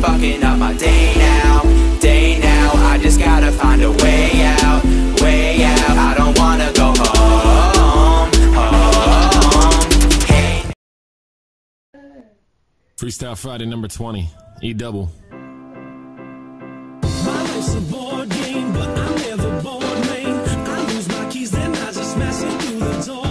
fucking up my day now, day now. I just gotta find a way out, way out. I don't wanna go home, home. Hey. Freestyle Friday number 20, E double. My life's a board game, but I'm never bored, man. I lose my keys, then I just smash it through the door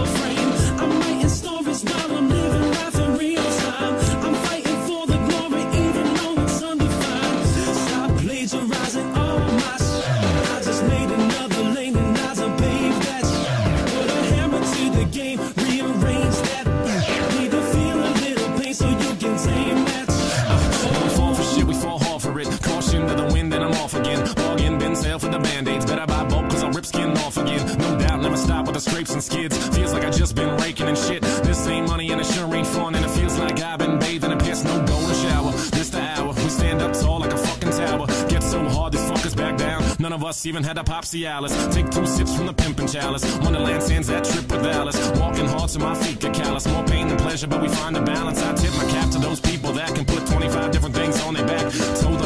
ain't money and it sure ain't fun. And it feels like I've been bathing in piss, no golden shower. This the hour, we stand up tall like a fucking tower. Get so hard, these fuckers back down. None of us even had a pop Cialis. Take two sips from the pimpin' chalice. Wonderland sands that trip with Alice. Walking hard so my feet get callous. More pain than pleasure, but we find a balance. I tip my cap to those people that can put 25 different things on their back. Toe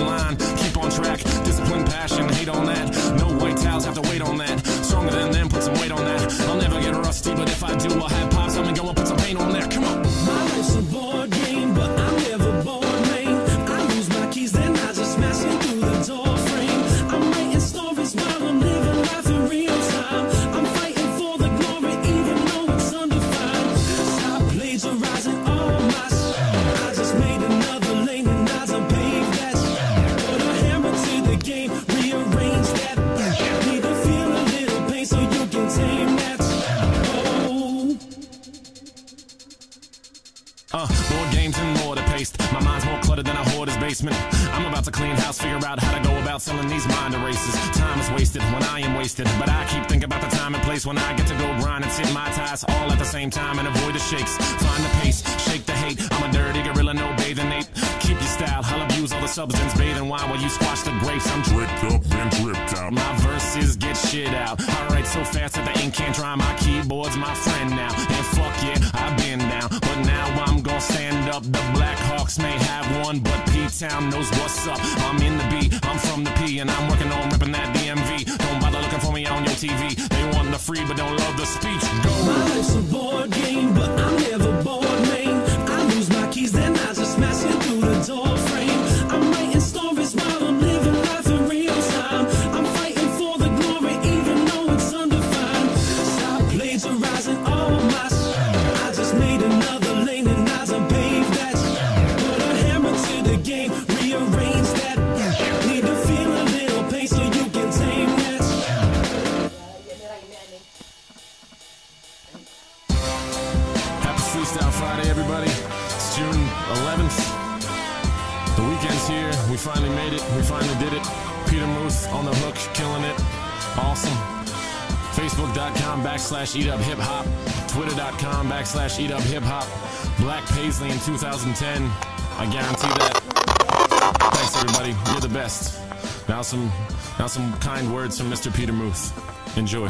paste. My mind's more cluttered than a hoarder's basement. I'm about to clean house, figure out how to go about selling these mind erasers. Time is wasted when I am wasted, but I keep thinking about the time and place when I get to go grind and sit my ties all at the same time and avoid the shakes. Find the pace, shake the hate. I'm a dirty gorilla, no bathing ape. Keep your style, I'll abuse all the substance, bathing wine while you squash the grapes. I'm dripped up and dripped out. My verses get shit out. I write so fast that the ink can't dry. My keyboard's my friend now, and fuck yeah, I've been down, but now I'm gonna stand up. The May have one, but P-Town knows what's up. I'm in the B, I'm from the P, and I'm working on ripping that DMV. Don't bother looking for me on your TV. They want the free, but don't love the speech. Go. My life's a board game, but I'm 11th. The weekend's here. We finally made it. We finally did it. Peter Muth on the hook, killing it. Awesome. Facebook.com backslash eat up hip hop. Twitter.com backslash eat up hip hop. Black Paisley in 2010. I guarantee that. Thanks, everybody. You're the best. Now some, now some kind words from Mr. Peter Muth. Enjoy.